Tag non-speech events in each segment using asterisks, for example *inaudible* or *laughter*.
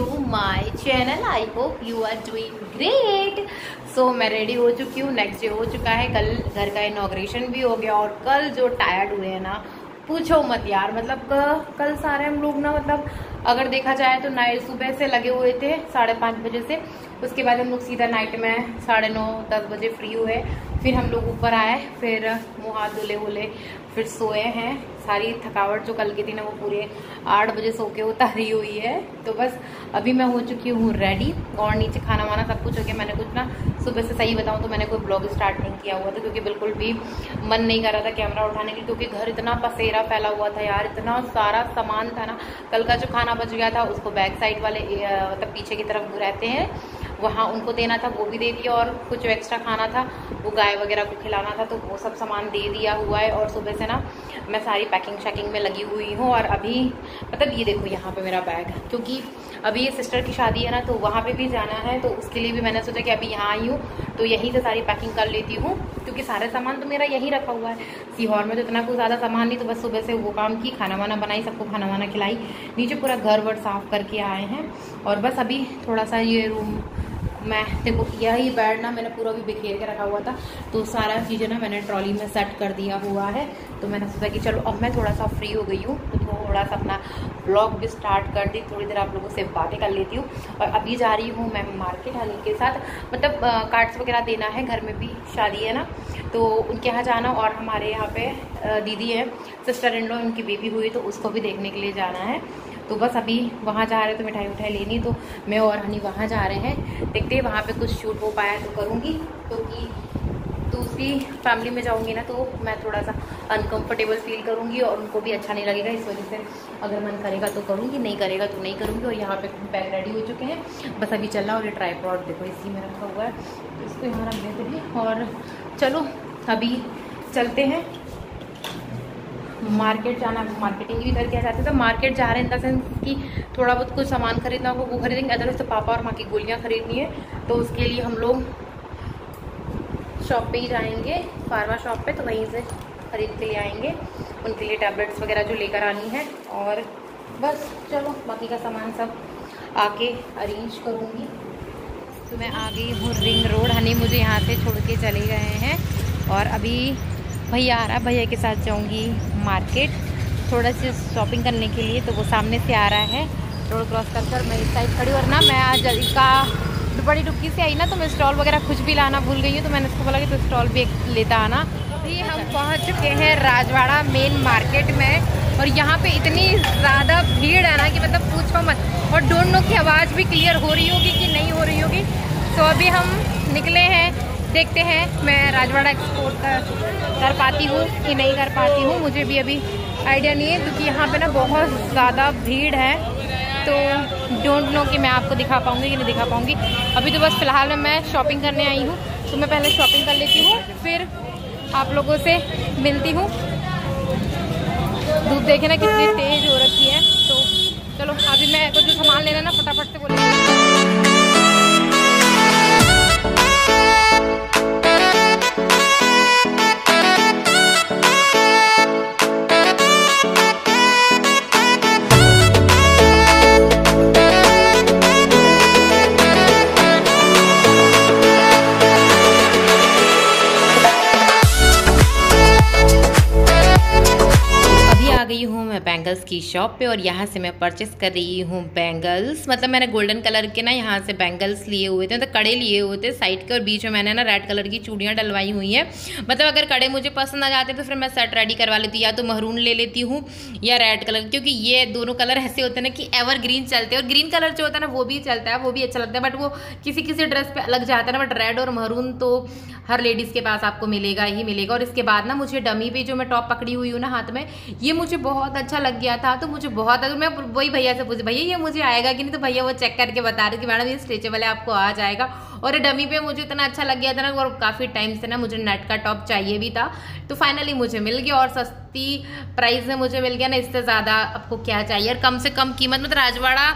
To my channel I hope you are doing great so मैं ready हो चुकी हूँ. नेक्स्ट डे हो चुका है. कल घर का इनाग्रेशन भी हो गया और कल जो टायर्ड हुए हैं ना, पूछो मत यार. मतलब कल सारे हम लोग ना मतलब अगर देखा जाए तो नाइट सुबह से लगे हुए थे, साढ़े पाँच बजे से. उसके बाद हम लोग सीधा नाइट में साढ़े नौ, दस बजे फ्री हुए. फिर हम लोग ऊपर आए, फिर मुँह हाथ धुले वुले फिर सोए हैं। सारी थकावट जो कल की थी ना, वो पूरे आठ बजे सो के उतारी हुई है। तो बस अभी मैं हो चुकी हूँ रेडी और नीचे खाना वाना सब कुछ हो गया। मैंने कुछ ना, सुबह से सही बताऊँ तो मैंने कोई ब्लॉग स्टार्ट नहीं किया हुआ था, क्योंकि बिल्कुल भी मन नहीं कर रहा था कैमरा उठाने के क्योंकि घर इतना पसेरा फैला हुआ था यार। इतना सारा सामान था ना। कल का जो खाना बच गया था, उसको बैक साइड वाले मतलब पीछे की तरफ़ रहते हैं। वहाँ उनको देना था, वो भी दे दिया और कुछ एक्स्ट्रा खाना था। वो गाय वगैरह को खिलाना था तो वो सब सामान दे दिया हुआ है और सुबह से ना मैं सारी पैकिंग शैकिंग में लगी हुई हूँ और अभी मतलब ये देखो यहाँ पे मेरा बैग क्योंकि अभी ये सिस्टर की शादी है ना तो वहाँ पे भी जाना है तो उसके लिए भी मैंने सोचा कि अभी यहाँ आई हूँ तो यहीं से सारी पैकिंग कर लेती हूँ, क्योंकि सारे सामान तो मेरा यहीं रखा हुआ है। सीहोर में तो इतना कोई ज़्यादा सामान नहीं तो बस सुबह से वो काम की खाना वाना बनाई, सबको खाना वाना खिलाई, नीचे पूरा घर वर साफ़ करके आए हैं और बस अभी थोड़ा सा ये रूम मैं, देखो, यही बेड ना मैंने पूरा भी बिखेर के रखा हुआ था तो सारा चीज़ें ना मैंने ट्रॉली में सेट कर दिया हुआ है तो मैंने सोचा कि चलो, अब मैं थोड़ा सा फ्री हो गई हूँ तो थोड़ा सा अपना ब्लॉग भी स्टार्ट कर दी, थोड़ी देर आप लोगों से बातें कर लेती हूँ, और अभी जा रही हूँ मैं मार्केट हनी के साथ मतलब कार्ड्स वगैरह देना है, घर में भी शादी है ना तो उनके यहाँ जाना, और हमारे यहाँ पे दीदी है सिस्टर इन लॉ उनकी बेबी हुई तो उसको भी देखने के लिए जाना है तो बस अभी वहाँ जा रहे तो मिठाई उठाई लेनी तो मैं और हनी वहाँ जा रहे हैं। देखते हैं वहाँ पे कुछ शूट हो पाया तो करूँगी, क्योंकि तो दूसरी फैमिली में जाऊँगी ना तो मैं थोड़ा सा अनकम्फर्टेबल फील करूँगी और उनको भी अच्छा नहीं लगेगा, इस वजह से अगर मन करेगा तो करूँगी, नहीं करेगा तो नहीं करूँगी। और यहाँ पे बैग रेडी हो चुके हैं। बस अभी चलना और ये ट्राईपॉड देखो, इसी में रखा हुआ है। तो इसको यहाँ रख देते हैं और चलो, अभी चलते हैं। मार्केट जाना मार्केटिंग भी करके जाते तो मार्केट जा रहे हैं इन द सेंस कि थोड़ा बहुत कुछ सामान खरीदना होगा, वो खरीदेंगे। अदरवाइज़ तो पापा और माँ की गोलियाँ खरीदनी है तो उसके लिए हम लोग शॉप पे ही जाएँगे फार्मा शॉप पे तो वहीं से खरीद के ले आएँगे। उनके लिए टैबलेट्स वगैरह जो लेकर आनी है, और बस, चलो, बाकी का सामान सब आके अरेंज करूँगी। तो मैं आ गई हूँ रिंग रोड हनी मुझे यहाँ से छोड़ के चले गए हैं। और अभी भैया आ रहा है, भैया के साथ जाऊँगी मार्केट थोड़ा सी शॉपिंग करने के लिए तो वो सामने से आ रहा है। रोड क्रॉस कर कर मैं इस साइड खड़ी और ना मैं आज का बड़ी डुबकी से आई ना तो मैं स्टॉल वगैरह कुछ भी लाना भूल गई हूँ तो मैंने उसको बोला कि तो स्टॉल भी एक लेता आना। अभी हम पहुँच चुके हैं राजवाड़ा मेन मार्केट में, और यहाँ पे इतनी ज़्यादा भीड़ है ना कि मतलब पूछो मत। और डोंट नो की आवाज़ भी क्लियर हो रही होगी कि नहीं हो रही होगी। तो अभी हम निकले हैं देखते हैं, मैं राजवाड़ा एक्सपोर्ट कर पाती हूँ कि नहीं कर पाती हूँ, मुझे भी अभी आइडिया नहीं है, क्योंकि यहाँ पे ना बहुत ज़्यादा भीड़ है तो डोंट नो कि मैं आपको दिखा पाऊँगी कि नहीं दिखा पाऊँगी। अभी तो बस फ़िलहाल में मैं शॉपिंग करने आई हूँ तो मैं पहले शॉपिंग कर लेती हूँ, फिर आप लोगों से मिलती हूँ। धूप देखे ना कितनी तेज़ हो रखी है तो चलो, अभी मैं जो सामान लेना ना फटाफट से बोले की शॉप पे और यहाँ से मैं परचेस कर रही हूँ बैंगल्स मतलब मैंने गोल्डन कलर के ना यहाँ से बैंगल्स लिए हुए थे मतलब कड़े लिए हुए थे साइड के और बीच में मैंने ना रेड कलर की चूड़ियाँ डलवाई हुई हैं। मतलब अगर कड़े मुझे पसंद आ जाते तो फिर मैं सेट रेडी करवा लेती या तो महरून ले लेती हूँ या रेड कलर क्योंकि ये दोनों कलर ऐसे होते हैं ना कि एवर ग्रीन चलते हैं और ग्रीन कलर जो होता है ना वो भी चलता है, वो भी अच्छा लगता है बट वो किसी किसी ड्रेस पर अलग जाता है ना बट रेड और महरून तो हर लेडीज़ के पास आपको मिलेगा ही मिलेगा। और इसके बाद ना मुझे डमी पे जो मैं टॉप पकड़ी हुई हूँ ना हाथ में, ये मुझे बहुत अच्छा लग गया था तो मुझे बहुत अगर मैं वही भैया से पूछी भैया, ये मुझे आएगा कि नहीं? तो भैया वो चेक करके बता रहे कि, मैडम, ये स्ट्रेचेबल है आपको आ जाएगा। और डमी पे मुझे इतना अच्छा लग गया था ना, और काफ़ी टाइम से ना मुझे नेट का टॉप चाहिए भी था। तो फाइनली मुझे मिल गया और सस्ती प्राइस में मुझे मिल गया ना, इससे ज़्यादा आपको क्या चाहिए? और कम से कम कीमत मतलब राजवाड़ा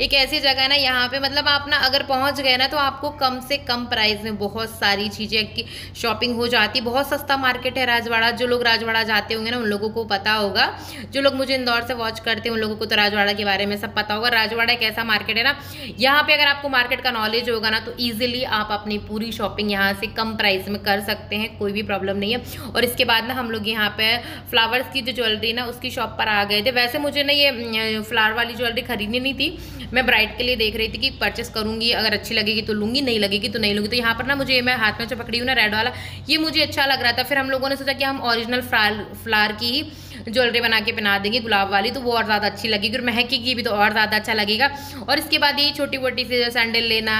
एक ऐसी जगह है ना, यहाँ पे मतलब आप ना अगर पहुँच गए ना तो आपको कम से कम प्राइस में बहुत सारी चीज़ें की शॉपिंग हो जाती। बहुत सस्ता मार्केट है राजवाड़ा, जो लोग राजवाड़ा जाते होंगे ना, उन लोगों को पता होगा। जो लोग मुझे इंदौर से वॉच करते हैं, उन लोगों को तो राजवाड़ा के बारे में सब पता होगा। राजवाड़ा एक ऐसा मार्केट है ना, यहाँ पे अगर आपको मार्केट का नॉलेज होगा ना तो ईजिली आप अपनी पूरी शॉपिंग यहाँ से कम प्राइस में कर सकते हैं, कोई भी प्रॉब्लम नहीं है। और इसके बाद ना हम लोग यहाँ पे फ्लावर्स की जो ज्वेलरी ना, उसकी शॉप पर आ गए थे। वैसे मुझे ना ये फ्लावर वाली ज्वेलरी खरीदनी नहीं थी। मैं ब्राइड के लिए देख रही थी कि परचेस करूँगी, अगर अच्छी लगेगी तो लूँगी, नहीं लगेगी तो नहीं लूँगी। तो यहाँ पर ना मुझे, मैं हाथ में जो पकड़ी हूँ ना रेड वाला, ये मुझे अच्छा लग रहा था। फिर हम लोगों ने सोचा कि हम ओरिजिनल फ्लार फ्लावर की ही ज्वेलरी बना के पहना देंगे, गुलाब वाली तो वो और ज़्यादा अच्छी लगेगी। और महकेगी भी तो और ज़्यादा अच्छा लगेगा। और इसके बाद ये छोटी मोटी सी सैंडल लेना,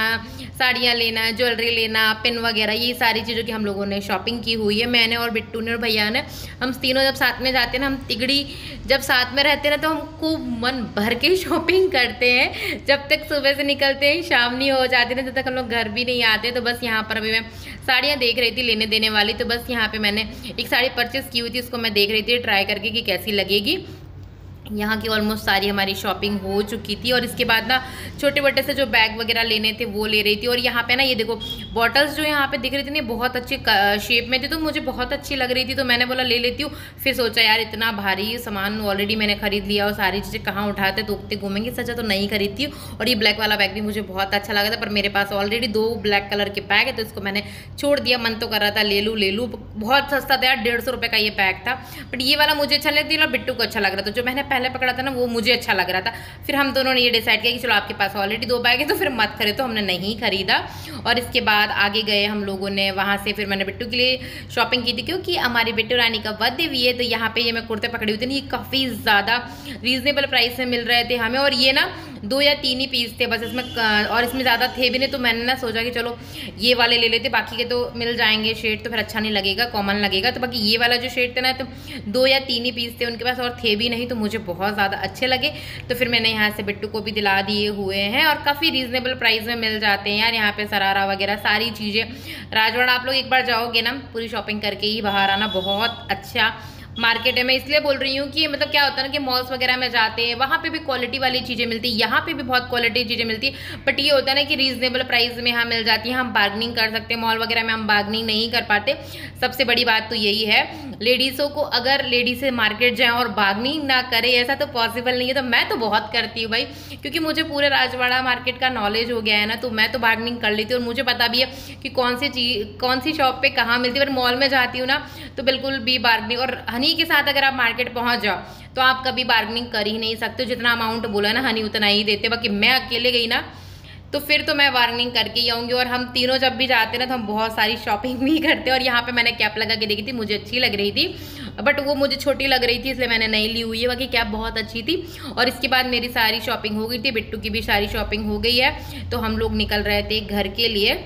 साड़ियाँ लेना, ज्वेलरी लेना पिन वगैरह, ये सारी चीज़ों की हम लोगों ने शॉपिंग की हुई है। मैंने और बिट्टू ने और भैया ने, हम तीनों जब साथ में जाते हैं ना, हम तिगड़ी जब साथ में रहते हैं ना तो हम खूब मन भर के *laughs* शॉपिंग करते हैं। जब तक सुबह से निकलते हैं, शाम नहीं हो जाती ना, जब तक हम लोग घर भी नहीं आते तो बस यहाँ पर अभी मैं साड़ियाँ देख रही थी लेने देने वाली तो बस यहाँ पे मैंने एक साड़ी परचेस की हुई थी, उसको मैं देख रही थी ट्राई करके कि कैसी लगेगी। यहाँ की ऑलमोस्ट सारी हमारी शॉपिंग हो चुकी थी और इसके बाद ना छोटे बटे से जो बैग वगैरह लेने थे वो ले रही थी और यहाँ पे ना ये देखो बॉटल्स जो यहाँ पे दिख रही थी ना बहुत अच्छे शेप में थी तो मुझे बहुत अच्छी लग रही थी तो मैंने बोला ले लेती हूँ। फिर सोचा, यार, इतना भारी सामान ऑलरेडी मैंने खरीद लिया और सारी चीज़ें कहाँ उठाते तो उगते घूमेंगे? सचा तो नहीं खरीदती और ये ब्लैक वाला बैग भी मुझे बहुत अच्छा लगा था, पर मेरे पास ऑलरेडी दो ब्लैक कलर के बैग है तो इसको मैंने छोड़ दिया। मन तो कर रहा था, ले लूँ ले लूँ। बहुत सस्ता था यार, डेढ़ सौ का ये बैग था बट ये वाला मुझे अच्छा लगती और बिट्टू को अच्छा लग रहा था, जो मैंने पहले पकड़ा था ना, वो मुझे अच्छा लग रहा था। फिर हम दोनों ने ये डिसाइड किया कि चलो आपके पास ऑलरेडी दो बैग है तो फिर मत खरीदो तो हमने नहीं खरीदा। और इसके बाद आगे गए हम लोगों ने वहाँ से, फिर मैंने बिट्टू के लिए शॉपिंग की थी, क्योंकि हमारी बिट्टू रानी का बर्थडे भी है तो यहाँ पे ये मैं कुर्ते पकड़ी हुई थी ना, ये काफ़ी ज़्यादा रीजनेबल प्राइस में मिल रहे थे हमें। और ये ना, दो या तीन ही पीस थे, बस इसमें, और इसमें ज़्यादा थे भी नहीं तो मैंने ना सोचा कि चलो ये वाले ले लेते, बाकी के तो मिल जाएँगे शेड तो फिर अच्छा नहीं लगेगा कॉमन लगेगा। तो बाकी ये वाला जो शेड था ना तो दो या तीन ही पीस थे उनके पास, और थे भी नहीं तो मुझे बहुत ज़्यादा अच्छे लगे। तो फिर मैंने यहाँ से बिट्टू को भी दिला दिए हुए हैं और काफ़ी रीजनेबल प्राइस में मिल जाते हैं यार। यहाँ पे सरारा वगैरह, सारी चीज़ें। राजवाड़ा, आप लोग एक बार जाओगे ना, पूरी शॉपिंग करके ही बाहर आना बहुत अच्छा। मार्केट है। मैं इसलिए बोल रही हूँ कि मतलब क्या होता है ना कि मॉल्स वगैरह में जाते हैं, वहाँ पे भी क्वालिटी वाली चीज़ें मिलती है। यहाँ पे भी बहुत क्वालिटी चीज़ें मिलती है। बट ये होता है ना कि रीजनेबल प्राइस में यहाँ मिल जाती है। हम बार्गनिंग कर सकते हैं। मॉल वगैरह में हम बार्गनिंग नहीं कर पाते। सबसे बड़ी बात तो यही है। लेडीज़ों को अगर लेडीज़ से मार्केट जाए और बार्गनिंग ना करें, ऐसा तो पॉसिबल नहीं है। तो मैं तो बहुत करती हूँ भाई। क्योंकि मुझे पूरे राजवाड़ा मार्केट का नॉलेज हो गया है ना तो मैं तो बार्गनिंग कर लेती हूँ। और मुझे पता भी है कि कौन सी चीज़, कौन सी शॉप पर कहाँ मिलती है। मॉल में जाती हूँ ना तो बिल्कुल भी बार्गनिंग और हनी के साथ अगर आप मार्केट पहुँच जाओ तो आप कभी बार्गनिंग कर ही नहीं सकते। जितना अमाउंट बोला ना हनी उतना ही देते। बाकी मैं अकेले गई ना तो फिर तो मैं वार्निंग करके ही आऊँगी। और हम तीनों जब भी जाते ना तो हम बहुत सारी शॉपिंग भी *laughs* करते हैं। और यहाँ पे मैंने कैप लगा के देखी थी, मुझे अच्छी लग रही थी। बट वो मुझे छोटी लग रही थी, इसलिए मैंने नहीं ली हुई है। बाकी कैप बहुत अच्छी थी। और इसके बाद मेरी सारी शॉपिंग हो गई थी, बिट्टू की भी सारी शॉपिंग हो गई है। तो हम लोग निकल रहे थे घर के लिए।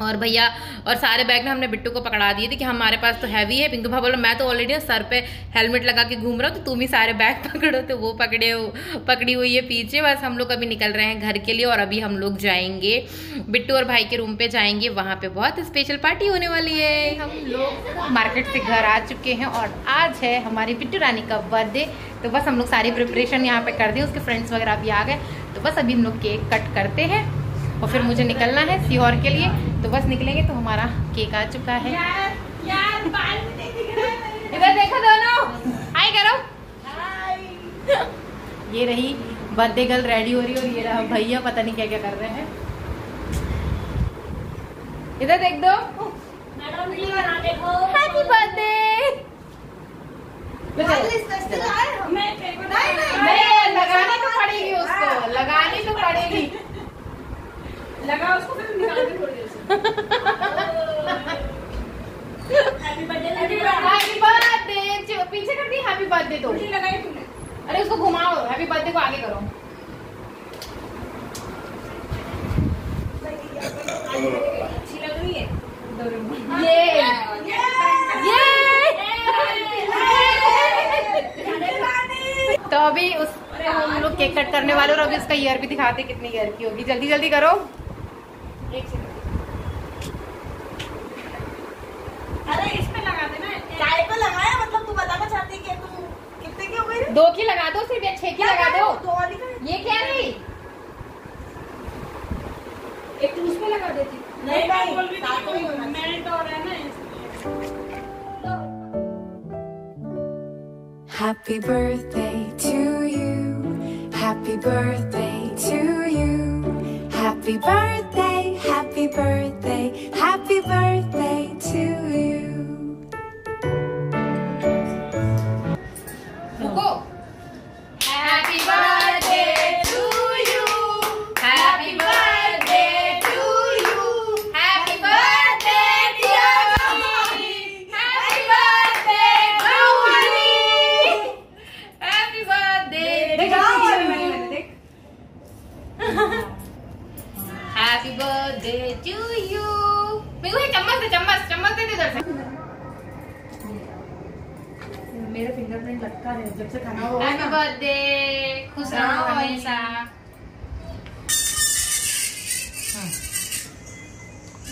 और भैया, और सारे बैग ना हमने बिट्टू को पकड़ा दिए थे कि हमारे पास तो हैवी है। पिंकू भाई बोला, मैं तो ऑलरेडी सर पे हेलमेट लगा के घूम रहा हूँ तो तुम ही सारे बैग *laughs* पकड़ो। तो वो पकड़े हो, पकड़ी हुई है पीछे। बस हम लोग अभी निकल रहे हैं घर के लिए और अभी हम लोग जाएँगे। बिट्टू और भाई के रूम पे जाएँगे। वहाँ पे बहुत स्पेशल पार्टी होने वाली है। हम लोग मार्केट से घर आ चुके हैं और आज है हमारी बिट्टू रानी का बर्थडे तो बस हम लोग सारी प्रिपरेशन यहाँ पे कर दी उसके फ्रेंड्स वगैरह भी आ गए। तो बस अभी हम लोग केक कट करते हैं। और फिर मुझे निकलना है सीहोर के लिए। तो बस निकलेंगे तो हमारा केक आ चुका है। इधर देखो दोनों। हाय करो। ये रही बर्थडे गर्ल रेडी हो रही और ये रहा भैया पता नहीं क्या क्या कर रहे हैं। इधर देख दो। हैप्पी बर्थडे लगानी तो पड़ेगी उसको लगानी तो पड़ेगी लगा उसको फिर निकाल के छोड़ हैप्पी बर्थडे पीछे कर दी हैप्पी बर्थडे तो। लगाई तूने। अरे उसको घुमाओ हैप्पी बर्थडे को आगे करो। अच्छी लग रही है ये। ये। तो अभी उस हम लोग केक कट करने वाले और अभी उसका ईयर भी दिखाते कितनी ईयर की होगी। जल्दी जल्दी करो। अरे लगा देना लगाया मतलब तू बताना चाहती तुम कितने की हो गई? दो की लगा दो सिर्फ़ या छह की लगा दो। दो? वाली का ये क्या रही एक तो तू उसमें लगा देती। नहीं भाई मेल्ट तो रहा है ना तो- Happy birthday to you. Happy birthday to you. Happy birthday. Birthday,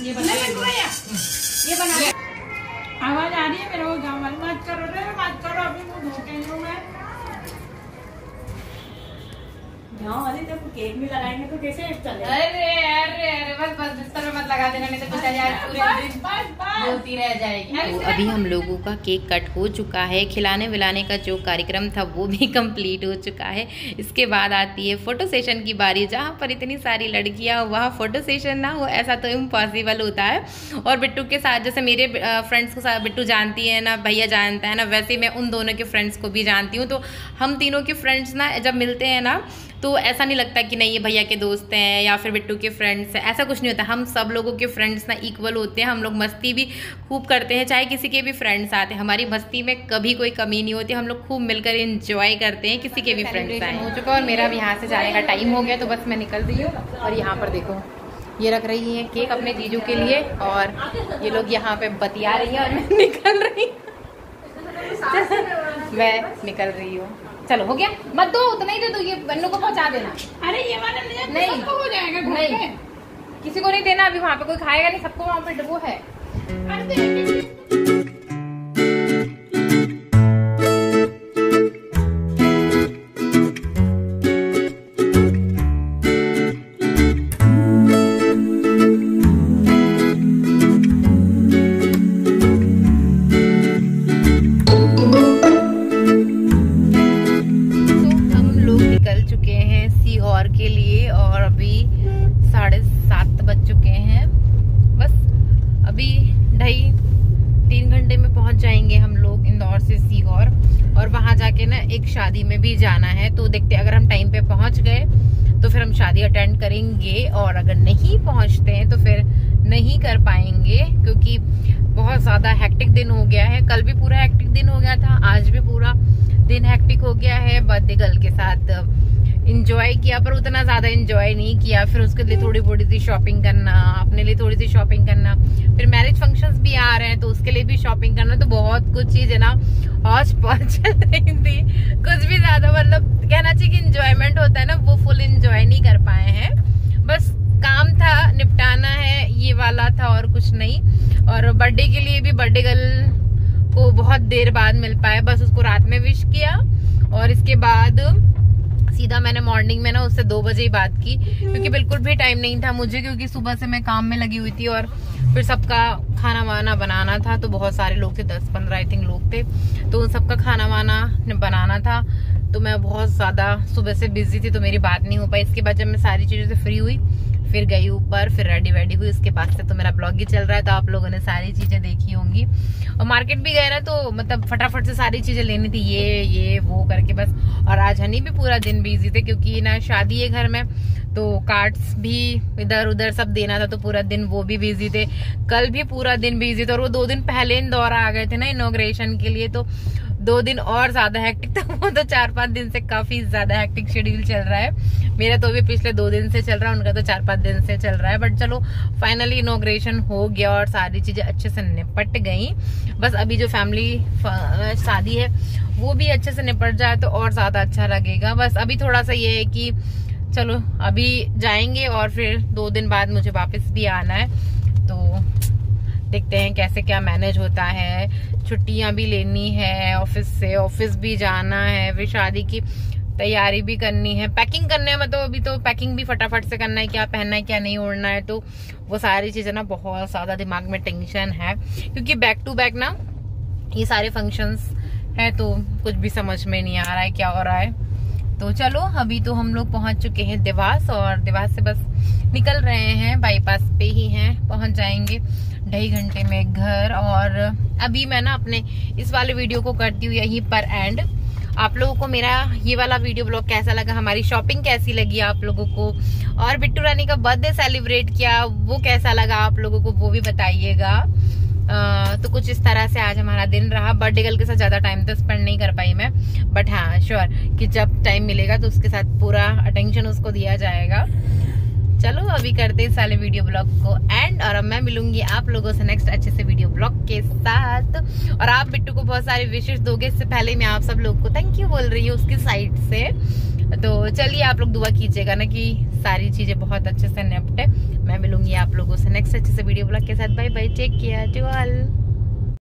ये बना ये बना आवाज़ आ रही है मेरे को गाँव वाली मत करो रे मत करो अभी मुँह धो के हूँ मैं। यहाँ वाली जब केक में लगाएँगे तो कैसे चले अरे अरे अरे बस बस बिस्तर में मत लगा देना नहीं तो आज पूरे दिन बस बस बोलती रह जाएगी। तो अभी हम लोगों का केक कट हो चुका है। खिलाने विलाने का जो कार्यक्रम था वो भी *laughs* कंप्लीट हो चुका है। इसके बाद आती है फ़ोटो सेशन की बारी, जहाँ पर इतनी सारी लड़कियाँ, वहाँ फ़ोटो सेशन ना हो, ऐसा तो इम्पॉसिबल होता है। और बिट्टू के साथ, जैसे मेरे फ्रेंड्स को साथ बिट्टू जानती है ना, भैया जानता है ना, वैसे मैं उन दोनों के फ्रेंड्स को भी जानती हूँ। तो हम तीनों के फ्रेंड्स ना, जब मिलते हैं ना तो ऐसा नहीं लगता कि नहीं, ये भैया के दोस्त हैं या फिर बिट्टू के फ्रेंड्स हैं, ऐसा कुछ नहीं होता। हम सब लोगों के फ्रेंड्स ना इक्वल होते हैं, हम लोग मस्ती भी खूब करते हैं चाहे किसी के भी फ्रेंड्स आते हैं। हमारी मस्ती में कभी कोई कमी नहीं होती हम लोग खूब मिलकर इंजॉय करते हैं किसी के भी फ्रेंड्स आए। हो चुका और मेरा भी यहाँ से जाने का टाइम हो गया तो बस मैं निकल रही हूँ और यहाँ पर देखो ये रख रही है केक अपने जीजू के लिए और ये लोग यहाँ पे बतिया रही है और मैं *laughs* निकल रही *laughs* मैं निकल रही हूँ। चलो हो गया? मत दो उतना ही दे दो ये बन्नू को पहुँचा देना। अरे ये वाला नहीं। हो जाएगा नहीं। किसी को नहीं देना अभी वहाँ पे कोई खाएगा नहीं सबको वहाँ पे वो है। अरे ज़्यादा हेक्टिक दिन हो गया है। कल भी पूरा हेक्टिक दिन हो गया था, आज भी पूरा दिन हेक्टिक हो गया है। बर्थडे गर्ल के साथ इंजॉय किया, पर उतना ज़्यादा इंजॉय नहीं किया। फिर उसके लिए थोड़ी थोड़ी सी शॉपिंग करना, अपने लिए थोड़ी सी शॉपिंग करना। फिर मैरिज फ़ंक्शंस भी आ रहे हैं तो उसके लिए भी शॉपिंग करना। तो बहुत कुछ चीज़ है ना हौच पौच चल रही थी। कुछ भी ज़्यादा मतलब कहना चाहिए कि इंजॉयमेंट होता है ना, वो फुल इंजॉय नहीं कर पाए हैं। बस काम था, निपटाना है, ये वाला था और कुछ नहीं। और बर्थडे के लिए भी बर्थडे गर्ल को बहुत देर बाद मिल पाया। बस उसको रात में विश किया और इसके बाद सीधा मैंने मॉर्निंग में ना उससे दो बजे ही बात की, क्योंकि बिल्कुल भी टाइम नहीं था मुझे, क्योंकि सुबह से मैं काम में लगी हुई थी और फिर सबका खाना वाना बनाना था तो बहुत सारे लोग थे दस पंद्रह आई थिंक लोग थे तो उन सबका खाना वाना बनाना था। तो मैं बहुत ज़्यादा सुबह से बिज़ी थी तो मेरी बात नहीं हो पाई। इसके बाद जब मैं सारी चीज़ों से फ्री हुई फिर गई ऊपर, फिर रेडी वेडी हुई, उसके बाद से तो मेरा ब्लॉग ही चल रहा है तो आप लोगों ने सारी चीज़ें देखी होंगी। और मार्केट भी गए ना तो मतलब फटाफट से सारी चीज़ें लेनी थी, ये ये, वो करके बस। और आज हनी भी पूरा दिन बिज़ी थे, क्योंकि ना शादी है घर में तो कार्ड्स भी इधर उधर सब देना था तो पूरा दिन वो भी बिज़ी थे। कल भी पूरा दिन बिज़ी थे, और वो दो दिन पहले इंदौर आ गए थे ना इनोग्रेशन के लिए तो दो दिन और ज़्यादा हेक्टिक था, वो तो चार पाँच दिन से काफ़ी ज़्यादा हेक्टिक शेड्यूल चल रहा है। मेरा तो अभी पिछले दो दिन से चल रहा है, उनका तो चार पाँच दिन से चल रहा है बट चलो फाइनली इनोग्रेशन हो गया और सारी चीज़ें अच्छे से निपट गई। बस अभी जो फैमिली शादी है, वो भी अच्छे से निपट जाए तो और ज़्यादा अच्छा लगेगा। बस अभी थोड़ा सा ये है कि चलो, अभी जाएँगे और फिर दो दिन बाद मुझे वापस भी आना है। देखते हैं कैसे क्या मैनेज होता है। छुट्टियाँ भी लेनी है ऑफ़िस से ऑफ़िस भी जाना है, फिर शादी की तैयारी भी करनी है। पैकिंग करने में तो अभी तो पैकिंग भी फटाफट से करना है क्या पहनना है, क्या नहीं ओढ़ना है। तो वो सारी चीज़ें ना बहुत ज़्यादा दिमाग में टेंशन है। क्योंकि बैक टू बैक ना ये सारे फ़ंक्शंस है तो कुछ भी समझ में नहीं आ रहा है क्या हो रहा है। तो चलो, अभी तो हम लोग पहुँच चुके हैं देवास और देवास से बस निकल रहे हैं बाईपास पे ही हैं, पहुँच जाएँगे। ढाई घंटे में घर और अभी मैं ना अपने इस वाले वीडियो को करती हूँ यहीं पर एंड आप लोगों को मेरा ये वाला वीडियो ब्लॉग कैसा लगा, हमारी शॉपिंग कैसी लगी आप लोगों को, और बिट्टू रानी का बर्थडे सेलिब्रेट किया, वो कैसा लगा आप लोगों को, वो भी बताइएगा। तो कुछ इस तरह से आज हमारा दिन रहा। बर्थडे गर्ल के साथ ज़्यादा टाइम तो स्पेंड नहीं कर पाई मैं बट हाँ श्योर कि जब टाइम मिलेगा तो उसके साथ पूरा अटेंशन उसको दिया जाएगा। चलो, अभी करते हैं साले वीडियो ब्लॉग को एंड और अब मैं मिलूँगी आप लोगों से नेक्स्ट अच्छे से वीडियो ब्लॉग के साथ। और आप बिट्टू को बहुत सारे विशेष दोगे, इससे पहले मैं आप सब लोग को थैंक यू बोल रही हूँ उसकी साइड से। तो चलिए आप लोग दुआ कीजिएगा ना कि सारी चीज़ें बहुत अच्छे से निपटे। मैं मिलूँगी आप लोगों से नेक्स्ट अच्छे से वीडियो ब्लॉग के साथ। Bye bye take care to all